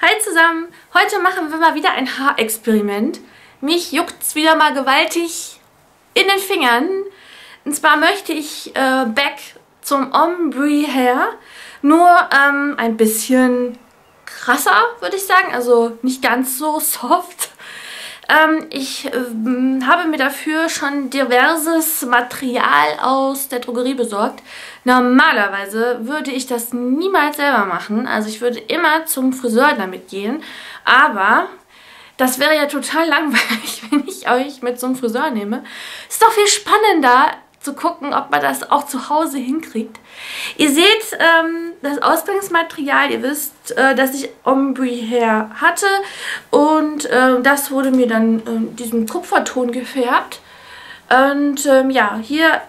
Hi zusammen! Heute machen wir mal wieder ein Haarexperiment. Mich juckt es wieder mal gewaltig in den Fingern. Und zwar möchte ich äh, back zum Ombre Hair. Nur ähm, ein bisschen krasser, würde ich sagen. Also nicht ganz so soft. Ähm, ich äh, habe mir dafür schon diverses Material aus der Drogerie besorgt. Normalerweise würde ich das niemals selber machen. Also ich würde immer zum Friseur damit gehen. Aber das wäre ja total langweilig, wenn ich euch mit zum Friseur nehme. Ist doch viel spannender, zu gucken, ob man das auch zu Hause hinkriegt. Ihr seht ähm, das Ausgangsmaterial, ihr wisst, äh, dass ich Ombre Hair hatte und äh, das wurde mir dann in äh, diesem Kupferton gefärbt. Und ähm, ja, hier,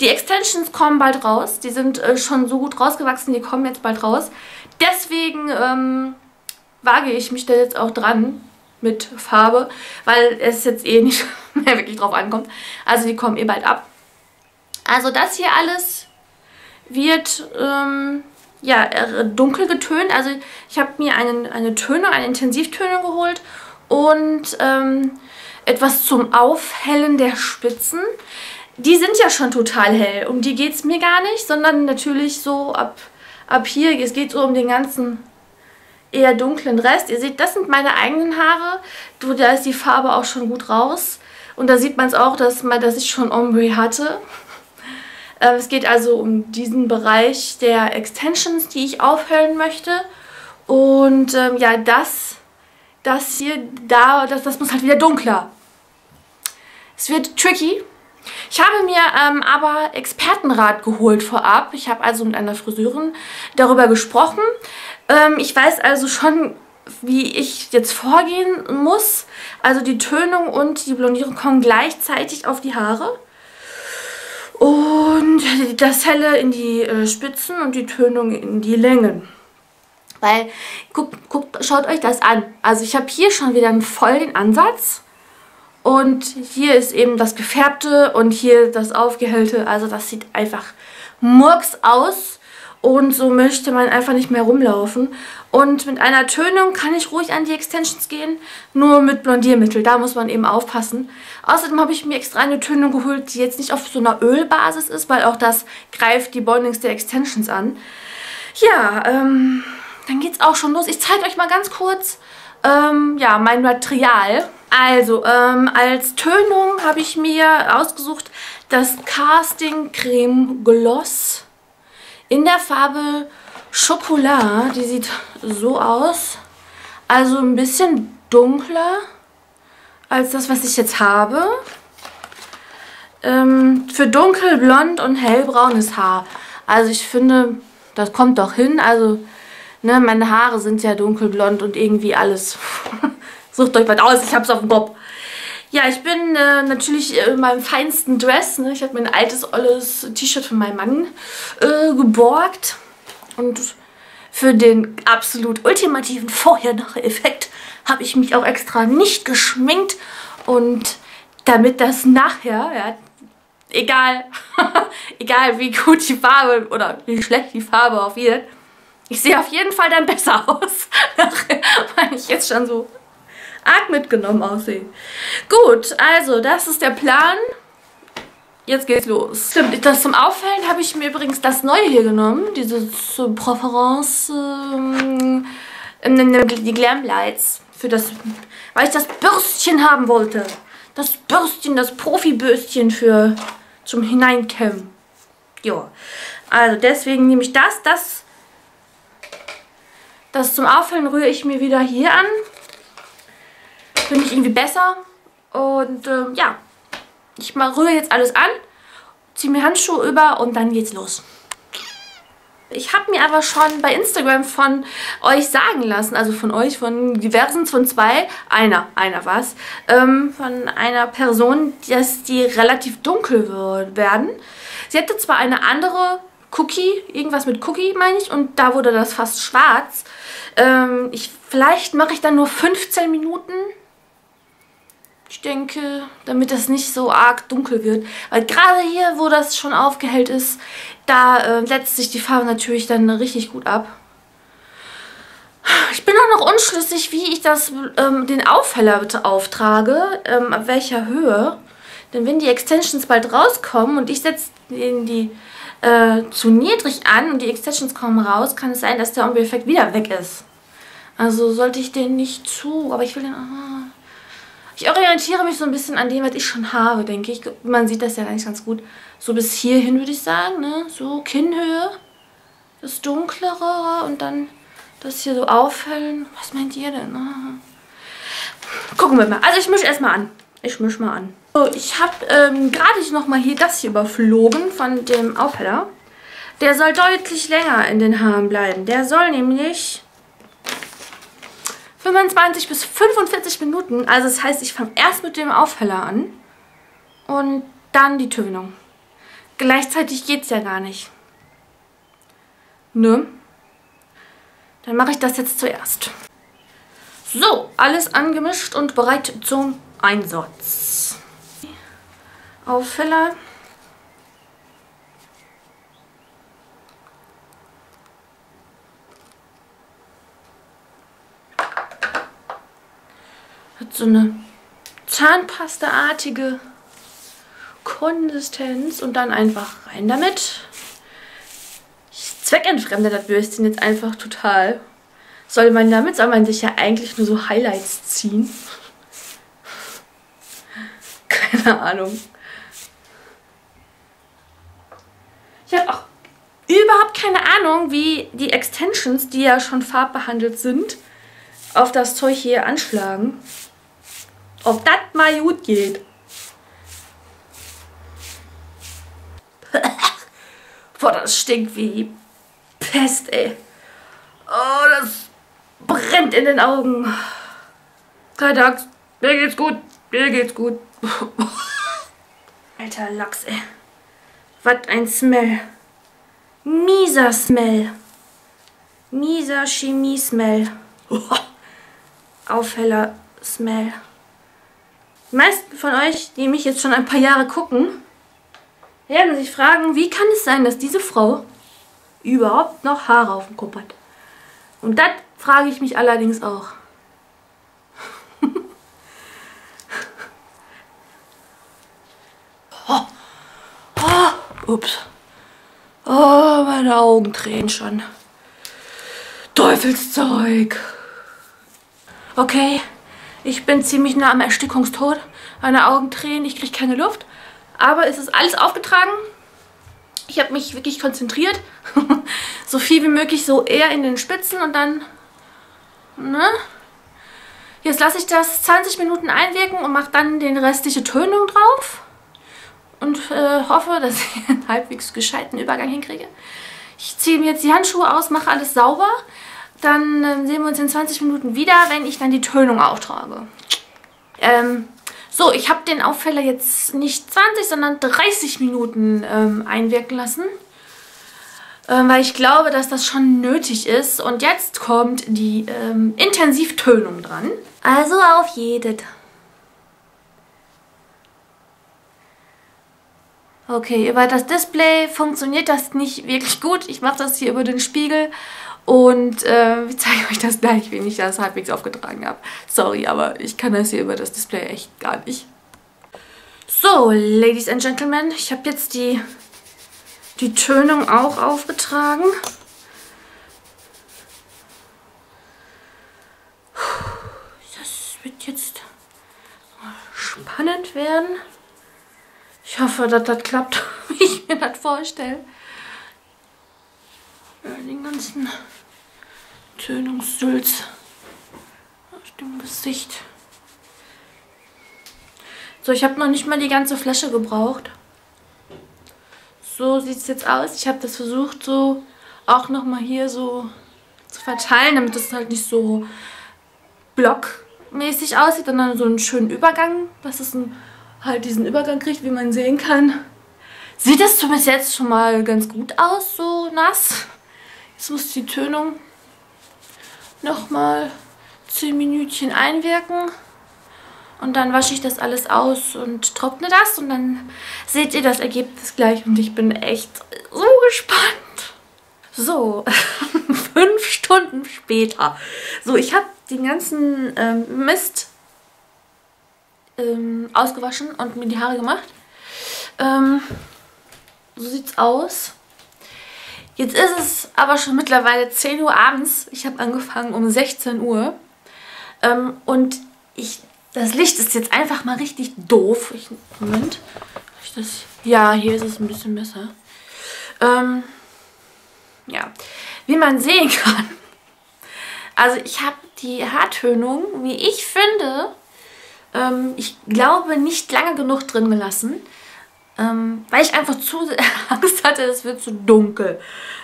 die Extensions kommen bald raus. Die sind äh, schon so gut rausgewachsen, die kommen jetzt bald raus. Deswegen ähm, wage ich mich da jetzt auch dran mit Farbe, weil es jetzt eh nicht mehr wirklich drauf ankommt. Also die kommen eh bald ab. Also das hier alles wird ähm, ja, dunkel getönt. Also ich habe mir einen, eine Tönung, eine Intensivtönung geholt und ähm, etwas zum Aufhellen der Spitzen. Die sind ja schon total hell, um die geht es mir gar nicht, sondern natürlich so ab, ab hier, es geht so um den ganzen eher dunklen Rest. Ihr seht, das sind meine eigenen Haare, da ist die Farbe auch schon gut raus. Und da sieht man es auch, dass, dass ich schon Ombre hatte. Ähm, es geht also um diesen Bereich der Extensions, die ich aufhellen möchte. Und ähm, ja, das, das hier, da, das, das muss halt wieder dunkler. Es wird tricky. Ich habe mir ähm, aber Expertenrat geholt vorab. Ich habe also mit einer Friseurin darüber gesprochen. Ähm, ich weiß also schon, wie ich jetzt vorgehen muss. Also die Tönung und die Blondierung kommen gleichzeitig auf die Haare. Und das Helle in die äh, Spitzen und die Tönung in die Längen. Weil, guckt, guckt, schaut euch das an. Also ich habe hier schon wieder voll den Ansatz. Und hier ist eben das Gefärbte und hier das Aufgehellte. Also das sieht einfach murks aus. Und so möchte man einfach nicht mehr rumlaufen. Und mit einer Tönung kann ich ruhig an die Extensions gehen, nur mit Blondiermittel. Da muss man eben aufpassen. Außerdem habe ich mir extra eine Tönung geholt, die jetzt nicht auf so einer Ölbasis ist, weil auch das greift die Bondings der Extensions an. Ja, ähm, dann geht's auch schon los. Ich zeige euch mal ganz kurz ähm, ja, mein Material. Also, ähm, als Tönung habe ich mir ausgesucht das Casting Creme Gloss in der Farbe Schokolade. Die sieht so aus. Also ein bisschen dunkler als das, was ich jetzt habe. Ähm, für dunkelblond und hellbraunes Haar. Also ich finde, das kommt doch hin. Also, ne, meine Haare sind ja dunkelblond und irgendwie alles. Sucht euch was aus, ich hab's auf dem Bob. Ja, ich bin äh, natürlich in meinem feinsten Dress. Ne? Ich habe mir ein altes, olles T-Shirt von meinem Mann äh, geborgt. Und für den absolut ultimativen Vorher-Nachher-Effekt habe ich mich auch extra nicht geschminkt. Und damit das nachher, ja, egal, egal wie gut die Farbe oder wie schlecht die Farbe auf wird, ich sehe auf jeden Fall dann besser aus, weil ich jetzt schon so arg mitgenommen aussehe. Gut, also das ist der Plan. Jetzt geht's los. Stimmt, das zum Auffällen habe ich mir übrigens das neue hier genommen. Dieses äh, Präferenz, ähm, die Glam Lights. Für das, weil ich das Bürstchen haben wollte. Das Bürstchen, das Profi-Bürstchen für zum Hineinkämmen. Ja, also deswegen nehme ich das. Das, das zum Auffüllen rühre ich mir wieder hier an. Finde ich irgendwie besser. Und ähm, ja, ich rühre jetzt alles an, ziehe mir Handschuhe über und dann geht's los. Ich habe mir aber schon bei Instagram von euch sagen lassen, also von euch, von diversen, von zwei, einer, einer war ähm, von einer Person, dass die relativ dunkel werden. Sie hatte zwar eine andere Cookie, irgendwas mit Cookie meine ich, und da wurde das fast schwarz. Ähm, ich, vielleicht mache ich dann nur 15 Minuten ich denke, damit das nicht so arg dunkel wird. Weil gerade hier, wo das schon aufgehellt ist, da äh, setzt sich die Farbe natürlich dann richtig gut ab. Ich bin auch noch unschlüssig, wie ich das, ähm, den Aufheller bitte auftrage, ähm, ab welcher Höhe. Denn wenn die Extensions bald rauskommen und ich setze die äh, zu niedrig an und die Extensions kommen raus, kann es sein, dass der Ombre-Effekt wieder weg ist. Also sollte ich den nicht zu, aber ich will den... Ah. Ich orientiere mich so ein bisschen an dem, was ich schon habe, denke ich. Man sieht das ja eigentlich ganz gut. So bis hierhin würde ich sagen, ne? So Kinnhöhe, das Dunklere und dann das hier so aufhellen. Was meint ihr denn? Ah. Gucken wir mal. Also ich mische erstmal an. Ich mische mal an. So, ich habe ähm, gerade nochmal hier das hier überflogen von dem Aufheller. Der soll deutlich länger in den Haaren bleiben. Der soll nämlich 25 bis 45 Minuten. Also das heißt, ich fange erst mit dem Aufheller an und dann die Tönung. Gleichzeitig geht es ja gar nicht. Ne? Dann mache ich das jetzt zuerst. So, alles angemischt und bereit zum Einsatz. Aufheller. So eine Zahnpasta-artige Konsistenz und dann einfach rein damit. Ich zweckentfremde das Bürstchen jetzt einfach total. Soll man damit, soll man sich ja eigentlich nur so Highlights ziehen. Keine Ahnung. Ich habe auch überhaupt keine Ahnung, wie die Extensions, die ja schon farbbehandelt sind, auf das Zeug hier anschlagen. Ob das mal gut geht. Boah, das stinkt wie Pest, ey. Oh, das brennt in den Augen. Keine Angst. Mir geht's gut. Mir geht's gut. Alter Lachs, ey. Was ein Smell. Mieser Smell. Mieser Chemie-Smell. Aufheller Smell. Die meisten von euch, die mich jetzt schon ein paar Jahre gucken, werden sich fragen, wie kann es sein, dass diese Frau überhaupt noch Haare auf dem Kopf hat? Und das frage ich mich allerdings auch. oh. Oh. Ups. Oh, meine Augen drehen schon. Teufelszeug. Okay, ich bin ziemlich nah am Erstickungstod. Meine Augen drehen, ich kriege keine Luft. Aber es ist alles aufgetragen. Ich habe mich wirklich konzentriert. so viel wie möglich so eher in den Spitzen und dann... Ne? Jetzt lasse ich das 20 Minuten einwirken und mache dann den restliche Tönung drauf. Und äh, hoffe, dass ich einen halbwegs gescheiten Übergang hinkriege. Ich ziehe mir jetzt die Handschuhe aus, mache alles sauber. Dann äh, sehen wir uns in 20 Minuten wieder, wenn ich dann die Tönung auftrage. Ähm, so, ich habe den Aufheller jetzt nicht 20, sondern 30 Minuten ähm, einwirken lassen. Ähm, weil ich glaube, dass das schon nötig ist. Und jetzt kommt die ähm, Intensivtönung dran. Also auf jedes. Okay, über das Display funktioniert das nicht wirklich gut. Ich mache das hier über den Spiegel. Und äh, ich zeige euch das gleich, wenn ich das halbwegs aufgetragen habe. Sorry, aber ich kann das hier über das Display echt gar nicht. So, Ladies and Gentlemen, ich habe jetzt die, die Tönung auch aufgetragen. Das wird jetzt spannend werden. Ich hoffe, dass das klappt, wie ich mir das vorstelle. Den ganzen Tönungssülz aus dem Gesicht. So, ich habe noch nicht mal die ganze Flasche gebraucht. So sieht es jetzt aus. Ich habe das versucht so auch nochmal hier so zu verteilen, damit es halt nicht so blockmäßig aussieht, sondern so einen schönen Übergang, dass es ein, halt diesen Übergang kriegt, wie man sehen kann. Sieht das zumindest jetzt schon mal ganz gut aus, so nass. Jetzt muss die Tönung nochmal 10 Minütchen einwirken. Und dann wasche ich das alles aus und trockne das. Und dann seht ihr das Ergebnis gleich. Und ich bin echt so gespannt. So, fünf Stunden später. So, ich habe den ganzen ähm, Mist ähm, ausgewaschen und mir die Haare gemacht. Ähm, so sieht's aus. Jetzt ist es aber schon mittlerweile 10 Uhr abends. Ich habe angefangen um 16 Uhr. Ähm, und ich, das Licht ist jetzt einfach mal richtig doof. Ich, Moment. Ich das, ja, hier ist es ein bisschen besser. Ähm, ja, wie man sehen kann. Also ich habe die Haartönung, wie ich finde, ähm, ich glaube, nicht lange genug drin gelassen. Ähm, weil ich einfach zu Angst hatte, es wird zu dunkel.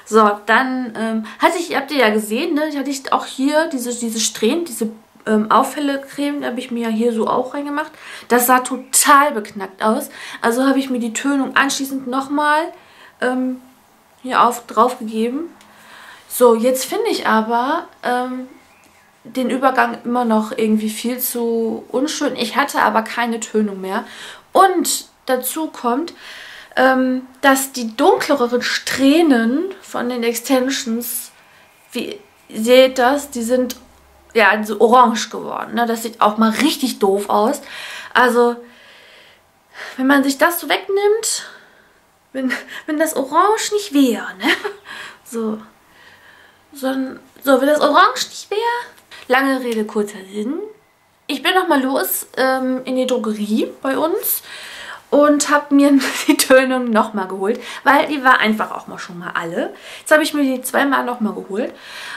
So, dann ähm, hatte ich, habt ihr ja gesehen, ne? Ich hatte ich auch hier diese, diese Strähnen, diese ähm, Auffälle-Creme, habe ich mir ja hier so auch reingemacht. Das sah total beknackt aus. Also habe ich mir die Tönung anschließend nochmal ähm, hier auf, drauf gegeben. So, jetzt finde ich aber ähm, den Übergang immer noch irgendwie viel zu unschön. Ich hatte aber keine Tönung mehr. Und dazu kommt, ähm, dass die dunkleren Strähnen von den Extensions, wie seht das, die sind ja so orange geworden. Ne? Das sieht auch mal richtig doof aus. Also, wenn man sich das so wegnimmt, wenn, wenn das orange nicht wäre, ne? So. So, so, wenn das orange nicht wäre, lange Rede, kurzer Sinn. Ich bin nochmal los ähm, in die Drogerie bei uns und habe mir die Tönung nochmal geholt, weil die war einfach auch mal schon mal alle. Jetzt habe ich mir die zweimal nochmal geholt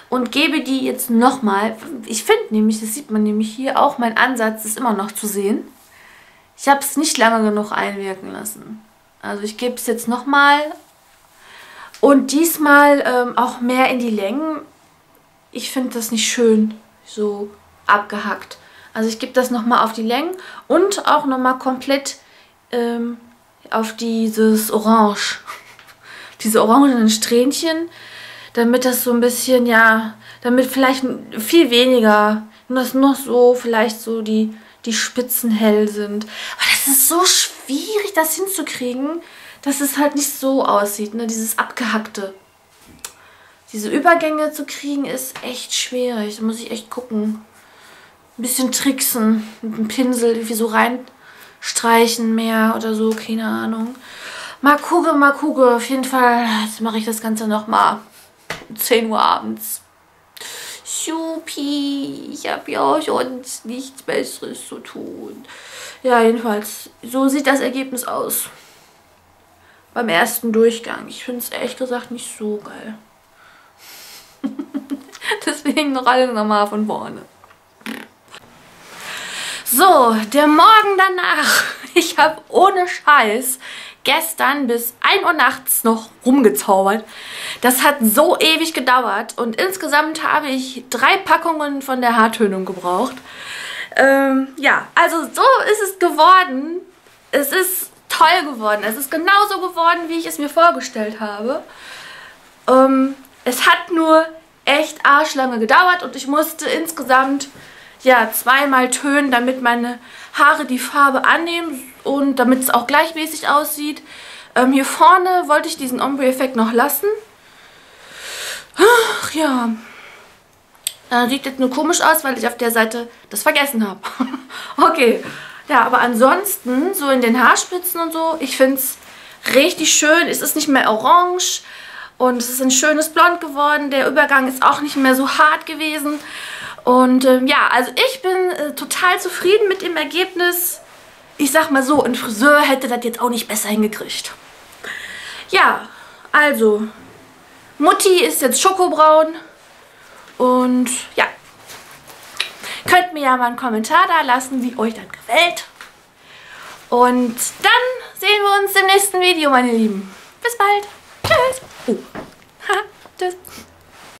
und gebe die jetzt nochmal. Ich finde nämlich, das sieht man nämlich hier auch, mein Ansatz ist immer noch zu sehen. Ich habe es nicht lange genug einwirken lassen. Also ich gebe es jetzt nochmal und diesmal ähm, auch mehr in die Längen. Ich finde das nicht schön, so abgehackt. Also ich gebe das nochmal auf die Längen und auch nochmal komplett ähm, auf dieses Orange. Diese orangenen Strähnchen, damit das so ein bisschen, ja, damit vielleicht viel weniger, nur so vielleicht so die, die Spitzen hell sind. Aber das ist so schwierig, das hinzukriegen, dass es halt nicht so aussieht, ne? dieses abgehackte. Diese Übergänge zu kriegen ist echt schwierig, da muss ich echt gucken. Ein bisschen tricksen mit dem Pinsel, irgendwie so rein streichen mehr oder so, keine Ahnung. Mal gucken, mal gucken. Auf jeden Fall, mache ich das Ganze nochmal. 10 Uhr abends. Supi, ich habe ja sonst nichts Besseres zu tun. Ja, jedenfalls, so sieht das Ergebnis aus. Beim ersten Durchgang. Ich finde es ehrlich gesagt nicht so geil. Deswegen noch alles nochmal von vorne. So, der Morgen danach. Ich habe ohne Scheiß gestern bis 1 Uhr nachts noch rumgezaubert. Das hat so ewig gedauert und insgesamt habe ich drei Packungen von der Haartönung gebraucht. Ähm, ja, also so ist es geworden. Es ist toll geworden. Es ist genauso geworden, wie ich es mir vorgestellt habe. Ähm, es hat nur echt arschlange gedauert und ich musste insgesamt ja, zweimal tönen, damit meine Haare die Farbe annehmen und damit es auch gleichmäßig aussieht. Ähm, hier vorne wollte ich diesen Ombre-Effekt noch lassen. Ach ja. Äh, sieht jetzt nur komisch aus, weil ich auf der Seite das vergessen habe. okay. Ja, aber ansonsten, so in den Haarspitzen und so, ich finde es richtig schön. Es ist nicht mehr orange und es ist ein schönes Blond geworden. Der Übergang ist auch nicht mehr so hart gewesen. Und ähm, ja, also ich bin äh, total zufrieden mit dem Ergebnis. Ich sag mal so, ein Friseur hätte das jetzt auch nicht besser hingekriegt. Ja, also, Mutti ist jetzt schokobraun. Und ja, könnt mir ja mal einen Kommentar da lassen, wie euch das gefällt. Und dann sehen wir uns im nächsten Video, meine Lieben. Bis bald. Tschüss. Oh. Ha, tschüss.